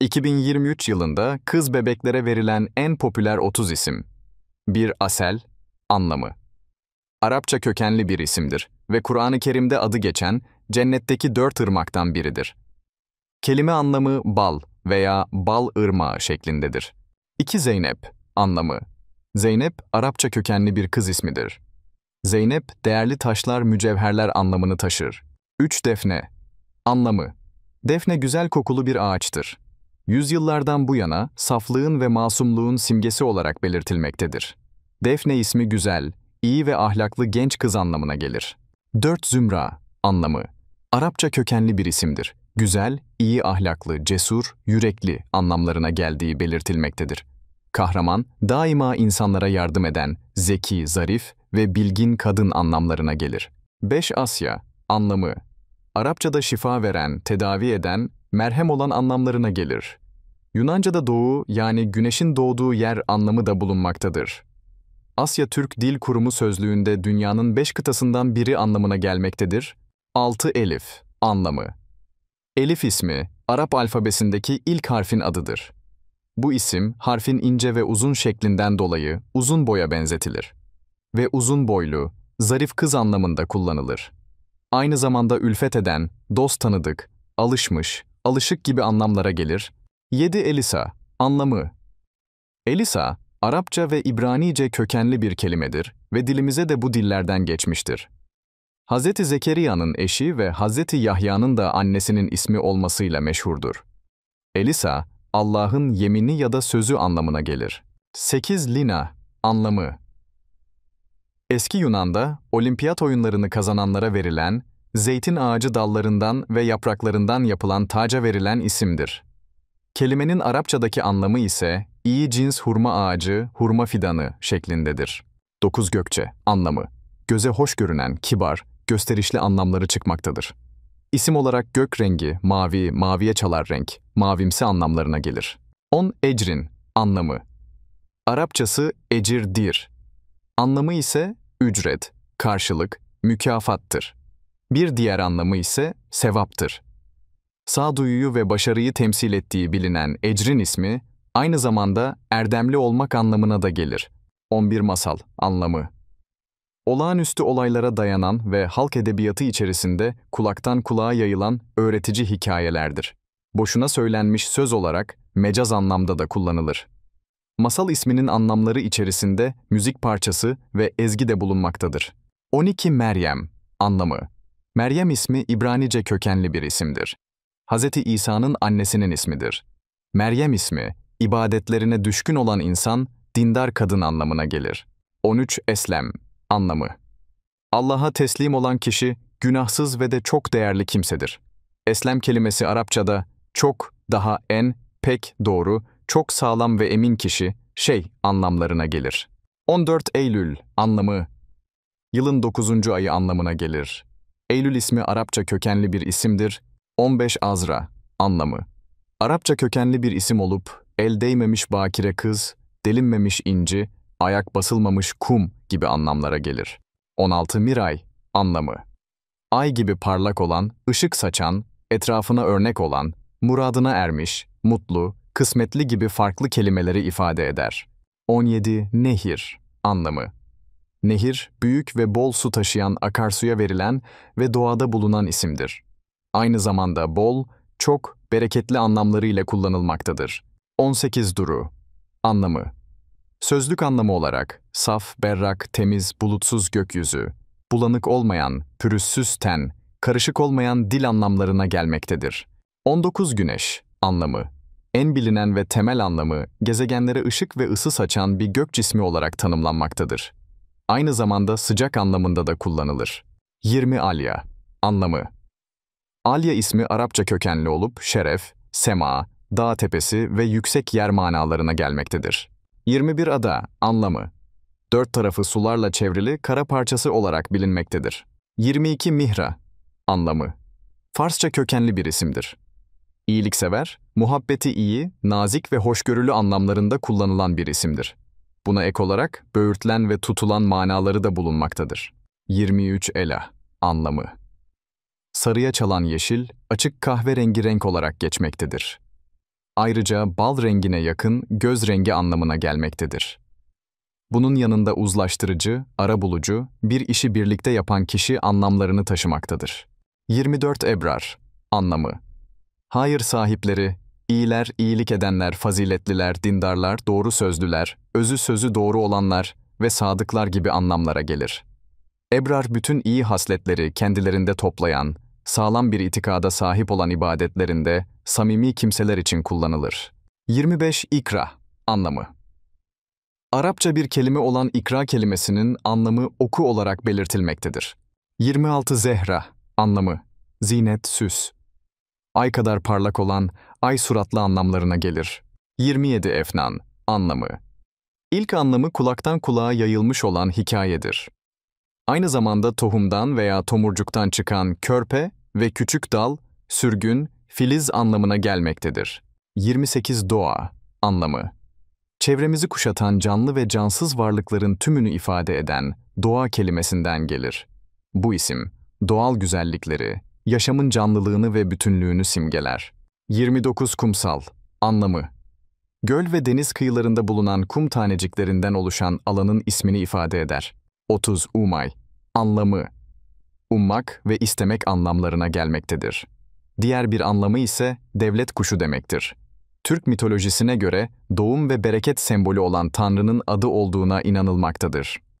2023 yılında kız bebeklere verilen en popüler 30 isim. 1. Asel, anlamı. Arapça kökenli bir isimdir ve Kur'an-ı Kerim'de adı geçen cennetteki dört ırmaktan biridir. Kelime anlamı bal veya bal ırmağı şeklindedir. 2. Zeynep, anlamı. Zeynep, Arapça kökenli bir kız ismidir. Zeynep, değerli taşlar, mücevherler anlamını taşır. 3. Defne, anlamı. Defne güzel kokulu bir ağaçtır. Yüzyıllardan bu yana saflığın ve masumluğun simgesi olarak belirtilmektedir. Defne ismi güzel, iyi ve ahlaklı genç kız anlamına gelir. 4. Zümra, anlamı. Arapça kökenli bir isimdir. Güzel, iyi ahlaklı, cesur, yürekli anlamlarına geldiği belirtilmektedir. Kahraman, daima insanlara yardım eden, zeki, zarif ve bilgin kadın anlamlarına gelir. 5. Asya, anlamı. Arapçada şifa veren, tedavi eden, merhem olan anlamlarına gelir. Yunanca'da doğu yani güneşin doğduğu yer anlamı da bulunmaktadır. Asya Türk Dil Kurumu sözlüğünde dünyanın beş kıtasından biri anlamına gelmektedir. 6 Elif, anlamı. Elif ismi, Arap alfabesindeki ilk harfin adıdır. Bu isim, harfin ince ve uzun şeklinden dolayı uzun boya benzetilir. Ve uzun boylu, zarif kız anlamında kullanılır. Aynı zamanda ülfet eden, dost tanıdık, alışmış, alışık gibi anlamlara gelir. 7 Elisa, anlamı. Elisa, Arapça ve İbranice kökenli bir kelimedir ve dilimize de bu dillerden geçmiştir. Hz. Zekeriya'nın eşi ve Hz. Yahya'nın da annesinin ismi olmasıyla meşhurdur. Elisa, Allah'ın yemini ya da sözü anlamına gelir. 8 Lina, anlamı. Eski Yunan'da olimpiyat oyunlarını kazananlara verilen, zeytin ağacı dallarından ve yapraklarından yapılan taca verilen isimdir. Kelimenin Arapçadaki anlamı ise iyi cins hurma ağacı, hurma fidanı şeklindedir. 9 Gökçe, anlamı. Göze hoş görünen, kibar, gösterişli anlamları çıkmaktadır. İsim olarak gök rengi, mavi, maviye çalar renk, mavimsi anlamlarına gelir. 10 Ecrin, anlamı. Arapçası ecirdir. Anlamı ise ücret, karşılık, mükafattır. Bir diğer anlamı ise sevaptır. Sağduyuyu ve başarıyı temsil ettiği bilinen Ecrin ismi, aynı zamanda erdemli olmak anlamına da gelir. 11 Masal, anlamı. Olağanüstü olaylara dayanan ve halk edebiyatı içerisinde kulaktan kulağa yayılan öğretici hikayelerdir. Boşuna söylenmiş söz olarak mecaz anlamda da kullanılır. Masal isminin anlamları içerisinde müzik parçası ve ezgi de bulunmaktadır. 12 Meryem, anlamı. Meryem ismi İbranice kökenli bir isimdir. Hz. İsa'nın annesinin ismidir. Meryem ismi, ibadetlerine düşkün olan insan, dindar kadın anlamına gelir. 13 Eslem, anlamı. Allah'a teslim olan kişi, günahsız ve de çok değerli kimsedir. Eslem kelimesi Arapçada çok, daha en, pek, doğru, çok sağlam ve emin kişi, şey anlamlarına gelir. 14 Eylül, anlamı. Yılın 9. ayı anlamına gelir. Eylül ismi Arapça kökenli bir isimdir 15 Azra, anlamı. Arapça kökenli bir isim olup, el değmemiş bakire kız, delinmemiş inci, ayak basılmamış kum gibi anlamlara gelir. 16 Miray, anlamı. Ay gibi parlak olan, ışık saçan, etrafına örnek olan, muradına ermiş, mutlu, kısmetli gibi farklı kelimeleri ifade eder. 17 Nehir, anlamı. Nehir, büyük ve bol su taşıyan akarsuya verilen ve doğada bulunan isimdir aynı zamanda bol, çok, bereketli anlamlarıyla kullanılmaktadır. 18 Duru Anlamı Sözlük anlamı olarak saf, berrak, temiz, bulutsuz gökyüzü, bulanık olmayan, pürüzsüz ten, karışık olmayan dil anlamlarına gelmektedir. 19 Güneş Anlamı En bilinen ve temel anlamı gezegenlere ışık ve ısı saçan bir gök cismi olarak tanımlanmaktadır. Aynı zamanda sıcak anlamında da kullanılır. 20 Alya Anlamı Alya ismi Arapça kökenli olup şeref, sema, dağ tepesi ve yüksek yer manalarına gelmektedir. 21 ada, anlamı. Dört tarafı sularla çevrili kara parçası olarak bilinmektedir. 22 mihra, anlamı. Farsça kökenli bir isimdir. İyiliksever, muhabbeti iyi, nazik ve hoşgörülü anlamlarında kullanılan bir isimdir. Buna ek olarak böğürtlen ve tutulan manaları da bulunmaktadır. 23 ela, anlamı sarıya çalan yeşil, açık kahverengi renk olarak geçmektedir. ayrıca bal rengine yakın göz rengi anlamına gelmektedir. Bunun yanında uzlaştırıcı, arabulucu, bir işi birlikte yapan kişi anlamlarını taşımaktadır. 24 Ebrar Anlamı Hayır sahipleri, iyiler, iyilik edenler, faziletliler, dindarlar, doğru sözlüler, özü sözü doğru olanlar ve sadıklar gibi anlamlara gelir. Ebrar bütün iyi hasletleri kendilerinde toplayan, sağlam bir itikada sahip olan ibadetlerinde samimi kimseler için kullanılır. 25 İkra Anlamı Arapça bir kelime olan ikra kelimesinin anlamı oku olarak belirtilmektedir. 26 Zehra Anlamı Zinet, süs. Ay kadar parlak olan, ay suratlı anlamlarına gelir. 27 Efnan Anlamı İlk anlamı kulaktan kulağa yayılmış olan hikayedir. Aynı zamanda tohumdan veya tomurcuktan çıkan körpe ve küçük dal, sürgün, filiz anlamına gelmektedir. 28 Doğa Anlamı Çevremizi kuşatan canlı ve cansız varlıkların tümünü ifade eden doğa kelimesinden gelir. Bu isim, doğal güzellikleri, yaşamın canlılığını ve bütünlüğünü simgeler. 29 Kumsal Anlamı Göl ve deniz kıyılarında bulunan kum taneciklerinden oluşan alanın ismini ifade eder. 30 Umay Anlamı Ummak ve istemek anlamlarına gelmektedir. Diğer bir anlamı ise devlet kuşu demektir. Türk mitolojisine göre doğum ve bereket sembolü olan Tanrı'nın adı olduğuna inanılmaktadır.